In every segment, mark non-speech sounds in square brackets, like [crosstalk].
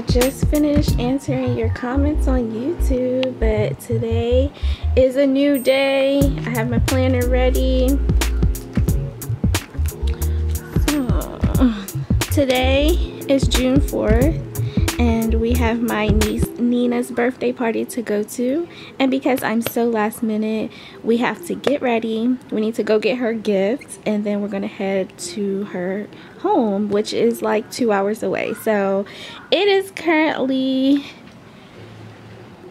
I just finished answering your comments on YouTube, but today is a new day. I have my planner ready. So, today is June 4th and we have my niece Nina's birthday party to go to. And because I'm so last minute we have to get ready. We need to go get her gifts and then we're gonna head to her home which is like two hours away. So it is currently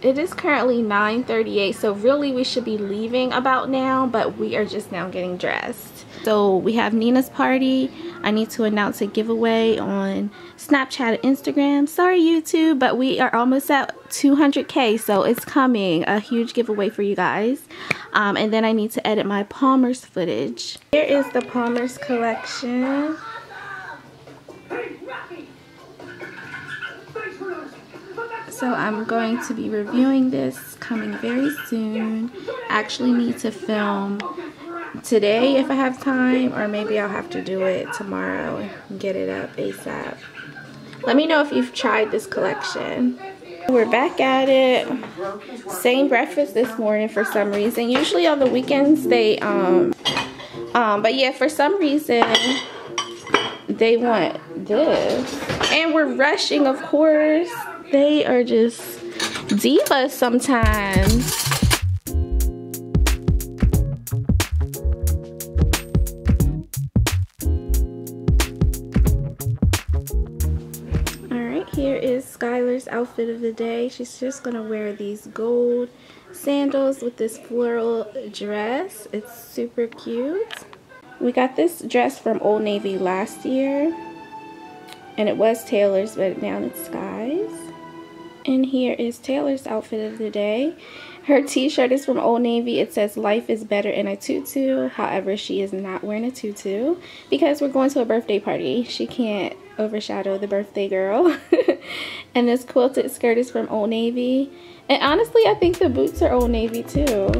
it is currently 9:38, so really we should be leaving about now but we are just now getting dressed so we have Nina's party I need to announce a giveaway on Snapchat and Instagram. Sorry YouTube, but we are almost at 200k, so it's coming. A huge giveaway for you guys. Um, and then I need to edit my Palmer's footage. Here is the Palmer's collection. So I'm going to be reviewing this coming very soon. I Actually need to film today if I have time or maybe I'll have to do it tomorrow and get it up ASAP. Let me know if you've tried this collection. We're back at it. Same breakfast this morning for some reason. Usually on the weekends they, um, um, but yeah, for some reason they want this. And we're rushing, of course. They are just divas sometimes. Skylar's outfit of the day. She's just going to wear these gold sandals with this floral dress. It's super cute. We got this dress from Old Navy last year. And it was Taylor's, but now it's Sky's. And here is Taylor's outfit of the day. Her t-shirt is from Old Navy. It says life is better in a tutu. However, she is not wearing a tutu because we're going to a birthday party. She can't overshadow the birthday girl. [laughs] and this quilted skirt is from Old Navy. And honestly, I think the boots are Old Navy too.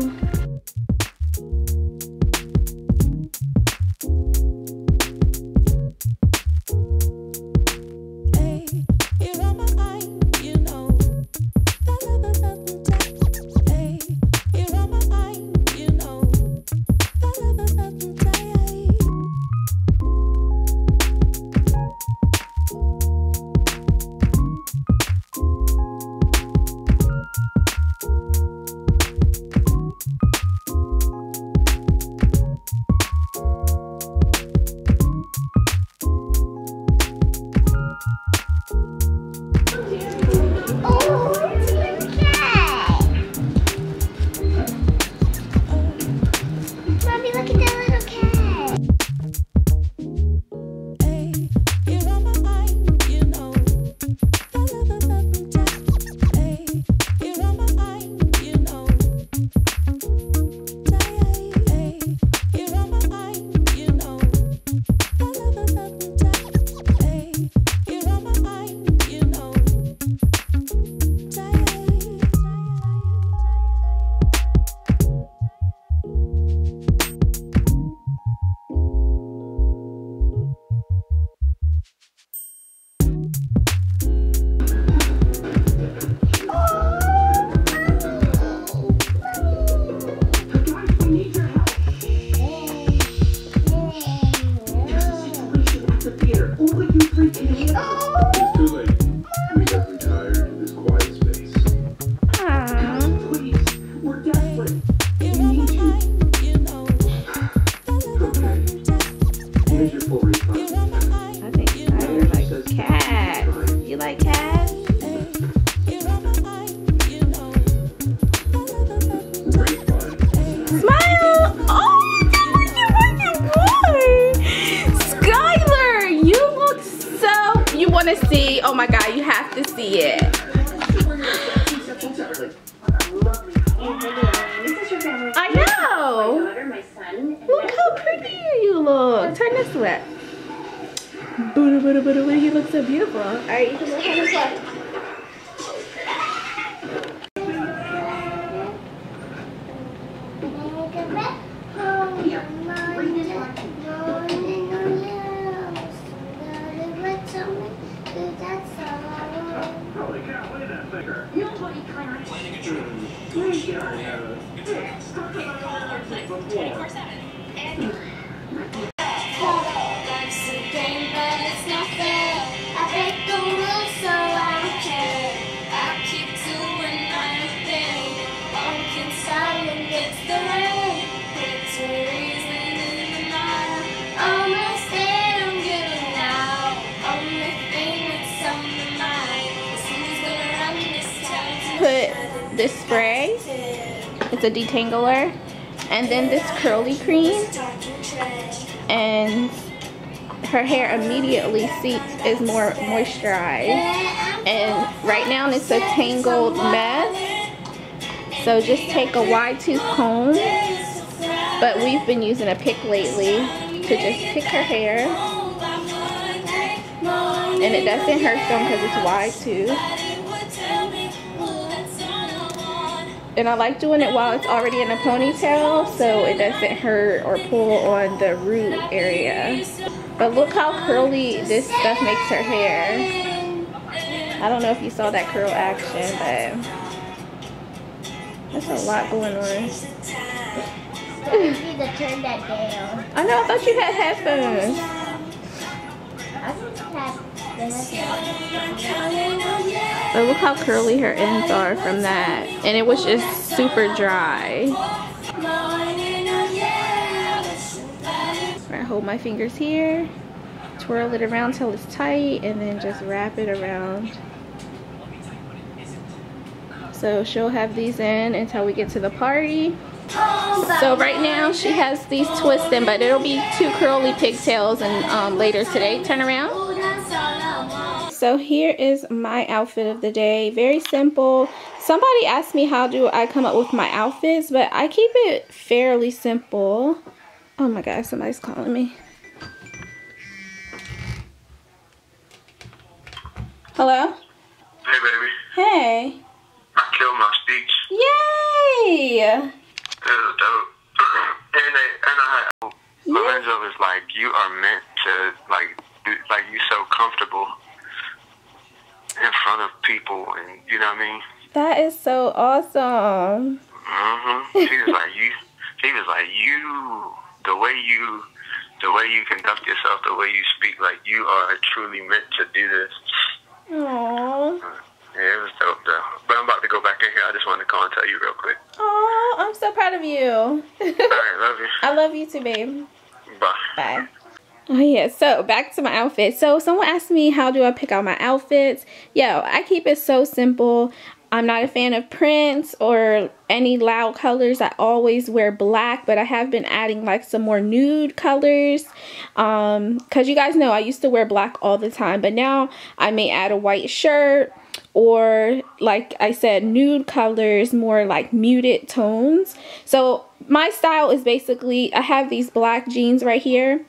here. All you freaking idiots. Boo Buddha, Buddha. He looks so beautiful. All right, you can look at his left. This spray. It's a detangler. And then this curly cream. And her hair immediately is more moisturized. And right now it's a tangled mess. So just take a wide tooth comb. But we've been using a pick lately to just pick her hair. And it doesn't hurt them because it's wide too. And I like doing it while it's already in a ponytail so it doesn't hurt or pull on the root area. But look how curly this stuff makes her hair. I don't know if you saw that curl action, but there's a lot going on. you need to turn that down. I know, I thought you had headphones. But look how curly her ends are from that. And it was just super dry. Right, hold my fingers here. Twirl it around till it's tight and then just wrap it around. So she'll have these in until we get to the party. So right now she has these twisting, but it'll be two curly pigtails and um, later today. Turn around. So here is my outfit of the day. Very simple. Somebody asked me how do I come up with my outfits, but I keep it fairly simple. Oh my god, somebody's calling me. Hello? Hey, baby. Hey. I killed my speech. Yay! It was dope. and, I had, Lorenzo was like, you are meant to, like, like you so comfortable in front of people, and you know what I mean. That is so awesome. Mhm. He was like you. He was like you. The way you, the way you conduct yourself, the way you speak, like you are truly meant to do this. Aww. Yeah, it was dope though. But I'm about to go back in here. I just wanted to call and tell you real quick. Oh, I'm so proud of you. [laughs] All right, love you. I love you too, babe. Bye. Bye. Oh yeah, so back to my outfit. So someone asked me how do I pick out my outfits. Yo, I keep it so simple. I'm not a fan of prints or any loud colors. I always wear black, but I have been adding like some more nude colors. Um, cause you guys know I used to wear black all the time, but now I may add a white shirt or like I said, nude colors, more like muted tones. So my style is basically, I have these black jeans right here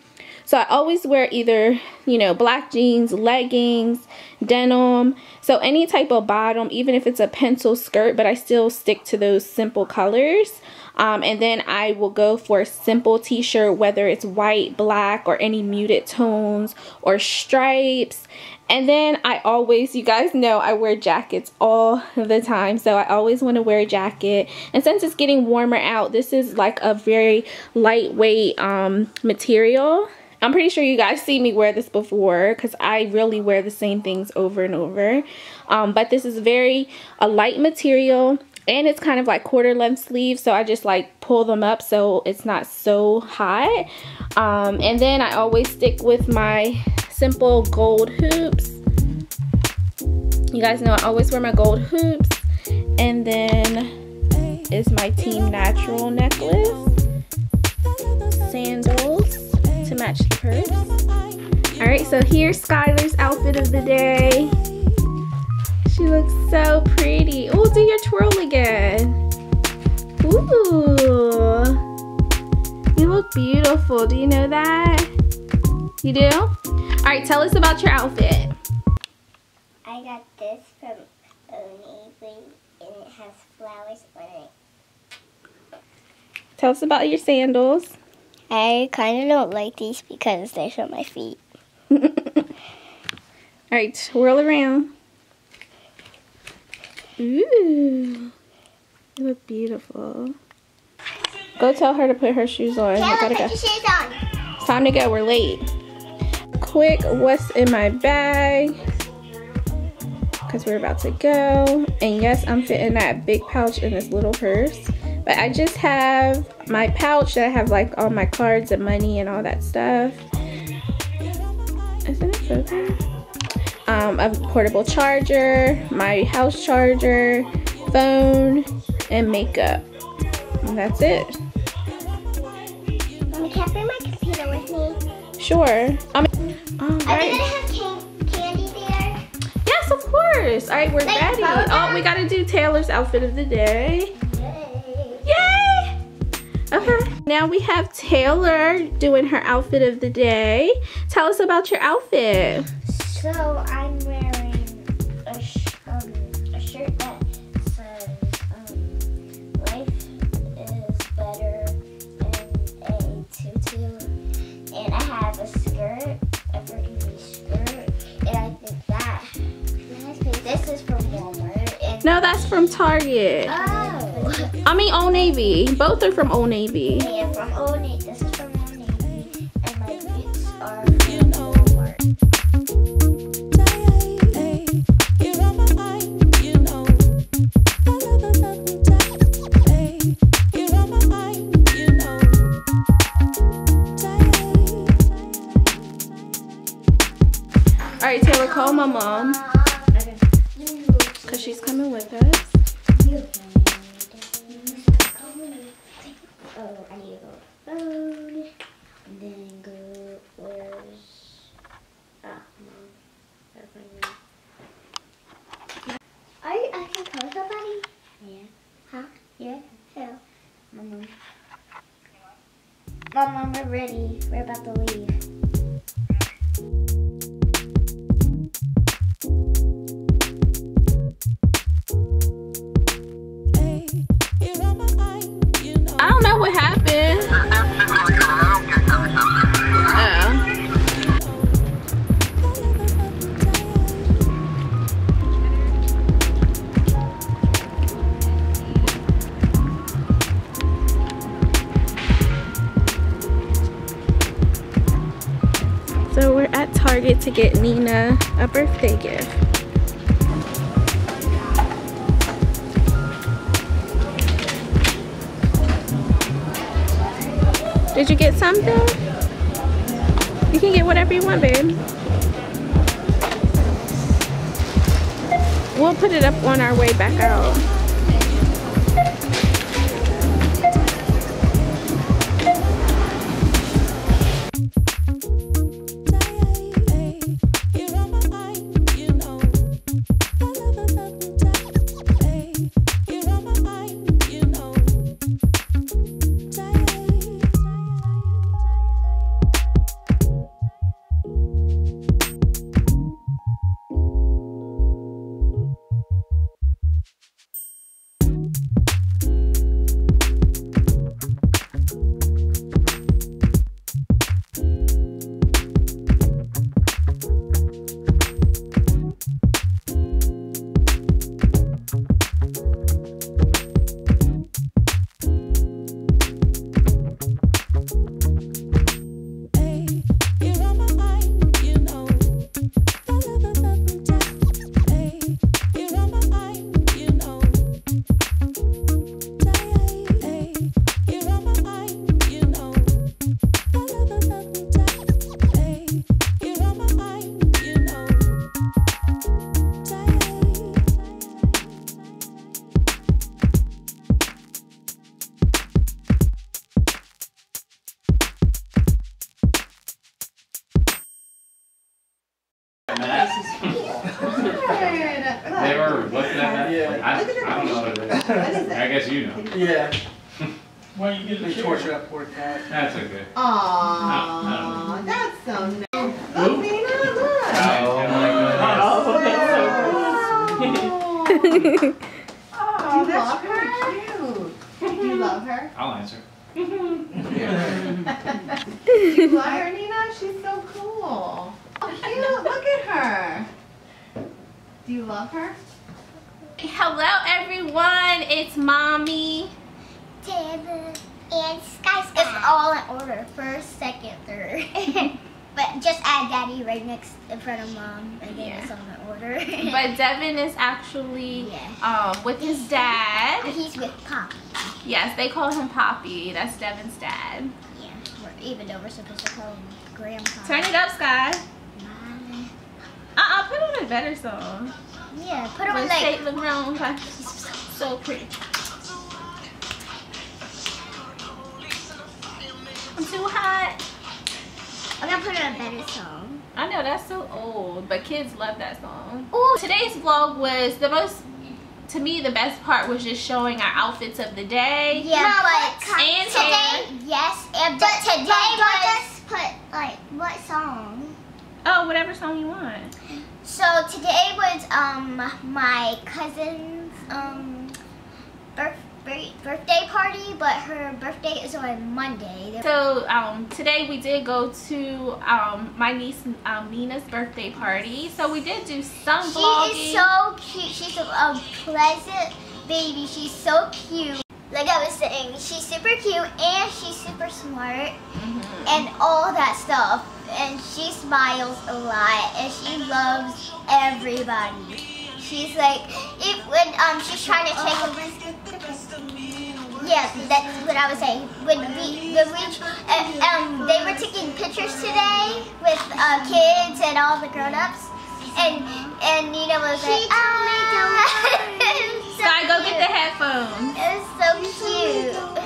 so I always wear either, you know, black jeans, leggings, denim. So any type of bottom, even if it's a pencil skirt, but I still stick to those simple colors. Um, and then I will go for a simple t-shirt, whether it's white, black, or any muted tones or stripes. And then I always, you guys know I wear jackets all the time. So I always want to wear a jacket. And since it's getting warmer out, this is like a very lightweight um, material. I'm pretty sure you guys see me wear this before because I really wear the same things over and over. Um, but this is very a light material and it's kind of like quarter length sleeves so I just like pull them up so it's not so hot. Um, and then I always stick with my simple gold hoops. You guys know I always wear my gold hoops. And then is my Team Natural necklace. Sandals match the purse. Alright, so here's Skylar's outfit of the day. She looks so pretty. Oh, do your twirl again. Ooh. You look beautiful. Do you know that? You do? Alright, tell us about your outfit. I got this from Own and it has flowers on it. Tell us about your sandals. I kind of don't like these because they show my feet. [laughs] Alright, twirl around. Ooh. You look beautiful. Go tell her to put her shoes on. Taylor, gotta put go. shoes on. It's time to go. We're late. Quick, what's in my bag? Because we're about to go. And yes, I'm fitting that big pouch in this little purse. But I just have my pouch that I have like all my cards and money and all that stuff. Isn't it focused? Um, a portable charger, my house charger, phone, and makeup. And that's it. Mommy, can I bring my computer with me? Sure. Um, Are we alright. gonna have can- candy there? Yes, of course. All right, we're ready. Oh, we gotta do Taylor's outfit of the day. Okay. Now we have Taylor doing her outfit of the day. Tell us about your outfit. So I'm wearing a, sh- um, a shirt that says um, life is better and a tutu. And I have a skirt, a burgundy skirt, and I think that this is from Walmart. No, that's from Target. oh, I mean Old Navy. Both are from Old Navy. and from Old Navy. This is from Old Navy, and my boots are from Walmart. All right, Taylor, call my mom because she's coming with us. Oh, I need to go phone. And then go, where's, ah, no. Gotta find me. Are you, I can call somebody? Yeah. Huh? Yeah? Who? My mom. Mom, mom, we're ready. We're about to leave. To get Nina a birthday gift. Did you get something? You can get whatever you want, babe. We'll put it up on our way back out. You love her, Nina? She's so cool. Oh, cute. Look at her. Do you love her? Hello everyone, it's mommy. Taylor, and Sky Sky. It's all in order. First, second, third. [laughs] but just add daddy right next in front of mom and then Yeah. it's all in order. But [laughs] Devon is actually Yeah. um, with his dad. he's with Poppy. Yes, they call him Poppy. That's Devon's dad. Yeah. We're, even though we're supposed to call him Grandpa. Turn it up, Sky. Uh-uh, put on a better song. Yeah, put on like St. Laurent. okay. [laughs] So pretty. I'm too hot. I'm gonna put on a better song. I know that's so old, but kids love that song. Ooh. Today's vlog was the most, to me, the best part was just showing our outfits of the day. Yeah, but And today, yes, and but, today was put like what song? Oh, whatever song you want. So today was um my cousin's um birth, bir- birthday party, but her birthday is on Monday. So um, today we did go to um, my niece um, Nina's birthday party. So we did do some She vlogging. is so cute. She's a, a pleasant baby. She's so cute. Like I was saying, she's super cute and she's super smart Mhm. and all that stuff. And she smiles a lot and she loves everybody. She's like, if when um she's trying to take Yeah, that's what I was saying. When we, when we, uh, um, they were taking pictures today with uh, kids and all the grown-ups, and and Nina was like, ah. [laughs] Sky, go get the headphones. It was so cute.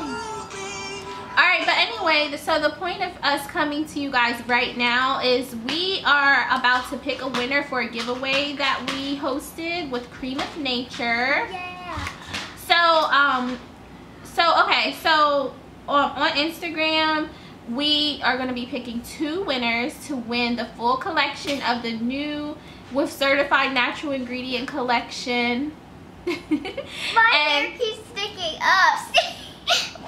All right, but anyway, so the point of us coming to you guys right now is we are about to pick a winner for a giveaway that we hosted with Creme of Nature. Yeah. So, um, so okay, so on, on Instagram, we are going to be picking two winners to win the full collection of the new with certified natural ingredient collection. [laughs] My hair keeps sticking up.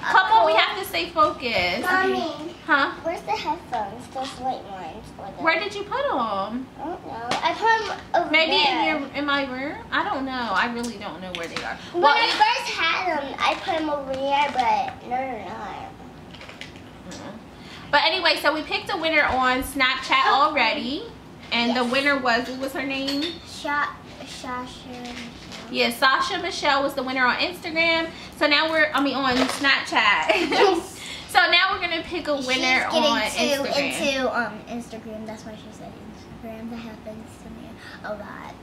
[laughs] come on, we have to stay focused. Mommy, Huh? where's the headphones? Those white ones. The, Where did you put them? I don't know. I put them over Maybe there. in your in my room. I don't know. I really don't know where they are. When Well, I first had them, I put them over here, but no, no, no. Mm-hmm. but anyway, so we picked a winner on Snapchat already, and the winner was what was her name? Sha- Shasha. Yeah, Sasha Michelle was the winner on Instagram. So now we're I mean on Snapchat. [laughs] so now we're gonna pick a winner She's on getting Instagram. too into um Instagram. That's why she said Instagram. That happens to me a lot.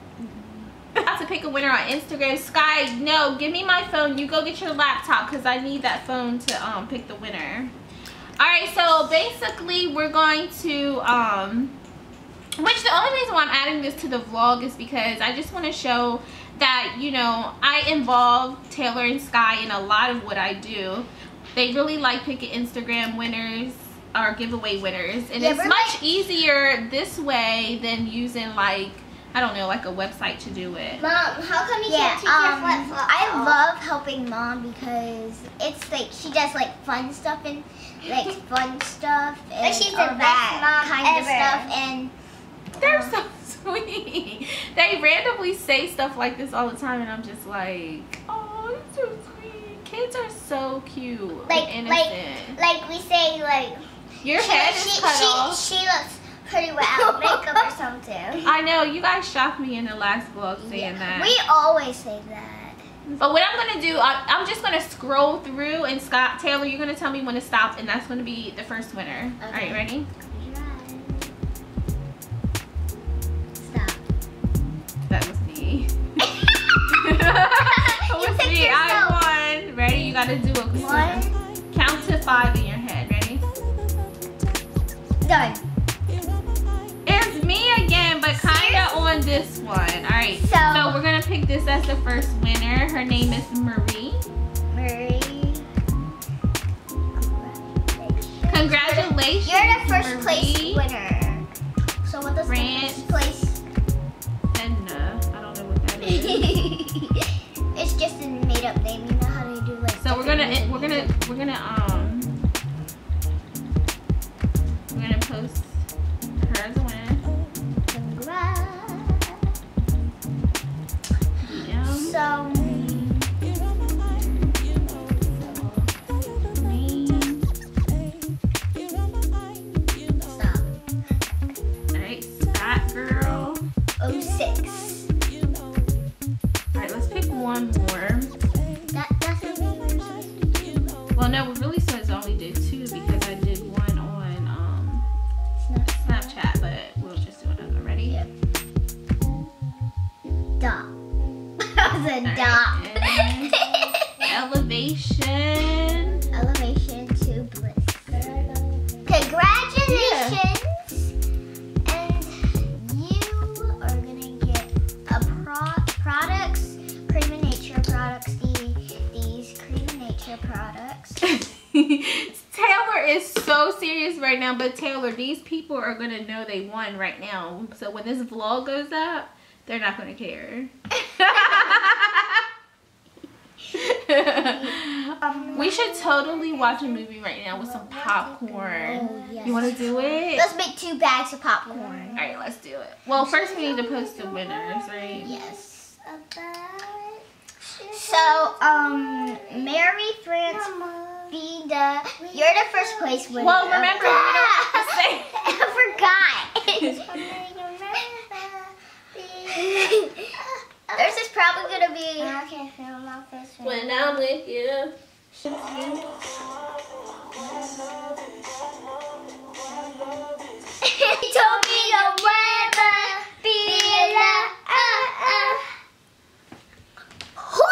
About to pick a winner on Instagram. Sky, no, give me my phone. You go get your laptop because I need that phone to um pick the winner. Alright, so basically we're going to um which the only reason why I'm adding this to the vlog is because I just want to show that, you know, I involve Taylor and Sky in a lot of what I do. They really like picking Instagram winners or giveaway winners. And Yeah, it's much like- easier this way than using like, I don't know, like a website to do it. Mom, how come you can't can't take your um, flip-flops I off? love helping mom because it's like she does like fun stuff and like [laughs] fun stuff and Like she's the all best that mom kind of stuff and They're so [laughs] sweet. They randomly say stuff like this all the time, and I'm just like, oh, it's so sweet. Kids are so cute, like and like innocent. like we say like Your she, head she, is cut she, off. she looks pretty without makeup or something. [laughs] I know you guys shocked me in the last vlog saying that. We always say that. but what I'm gonna do, I, I'm just gonna scroll through, and Scott Taylor, you're gonna tell me when to stop, and that's gonna be the first winner. All right, Okay. ready? Stop. That was me. [laughs] You [laughs] was me. I One. Count to five in your head. Ready? Done. It's me again, but kinda on this one. Alright, so, So- we're gonna pick this as the first winner. Her name is Marie. Marie. Congratulations. You're in the first Marie. place gonna we're gonna we're gonna um no, we really to only do two because I did one on um, Snapchat, but we'll just do another. Ready? Yeah. Dot. that was a dot. So serious right now, but Taylor, these people are gonna know they won right now. So when this vlog goes up, they're not gonna care. we should totally watch a movie right now with some popcorn. Oh, yes. You wanna do it? Let's make two bags of popcorn. Alright, let's do it. Well, first we need to post the winners, right? Yes. So, um, Mary France Vida, you're the first place winner. Well, remember, we don't have to [laughs] say. I forgot. There's is probably gonna be. I can't feel my face. When I'm with you. [laughs] He told me to never be alone. Uh, uh. Whew!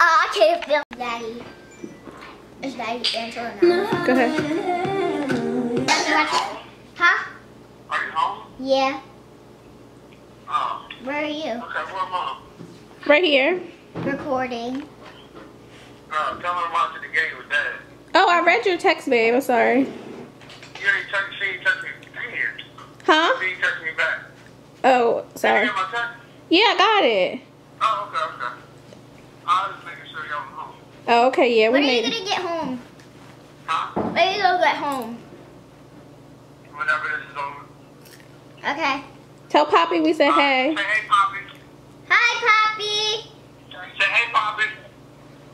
Oh, I can't feel Daddy. Is Daddy dancing now? Go ahead. Huh? Are you home? Yeah. Oh, Where are you? okay, where mom? Right here. Recording. Uh, tell her to the game with dad. Oh, I read your text, babe. I'm sorry. You ain't text, she ain't text me. Dang it. Huh? She ain't text me back. Oh, Did you sorry. get my text? Yeah, I got it. Oh, okay, okay. I was making sure y'all was home. Oh, okay, yeah, we When are you gonna get home? Huh? When are you gonna get home? Whenever this is over. Okay. Tell Poppy we said Uh, hey. Say hey, Poppy. Hi, Poppy. Say hey, Poppy.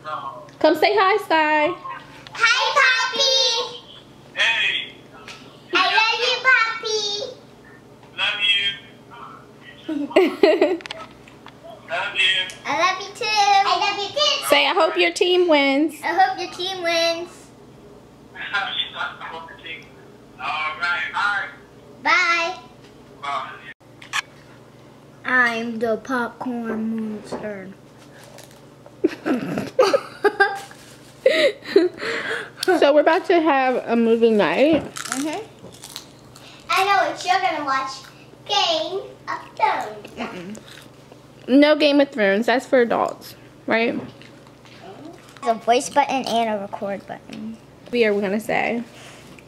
No. Come say hi, Sky. Hi, Poppy. Hey. I love you, Poppy. Love you. [laughs] Love you. I love you too. I love you too. say I hope your team wins. I hope your team wins. All right. All right. Bye. Bye. I'm the popcorn monster. [laughs] so we're about to have a movie night. Mhm. I know what you're gonna watch. Game of Thrones. No Game of Thrones. That's for adults, right? There's a voice button and a record button. We are gonna say.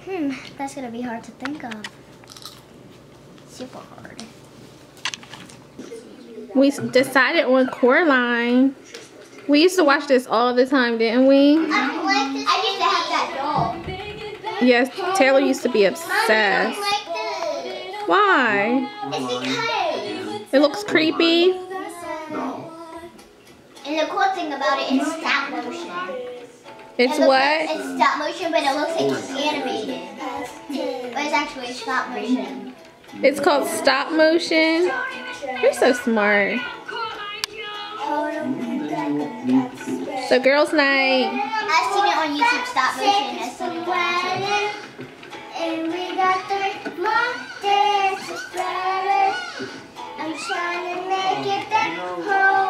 Hmm, that's gonna be hard to think of. Super hard. We decided on Coraline. We used to watch this all the time, didn't we? I like this. I used to have that doll. Yes, Taylor used to be obsessed. don't like. Why? It's because. It looks creepy. About it is stop motion. It's It looks like- what? It's stop motion, but it looks like it's animated. But it's actually stop motion. It's called stop motion. You're so smart. So girls' night. I've seen it on YouTube stop motion. I've seen it on YouTube. And we got the monsters I'm trying to make it back home.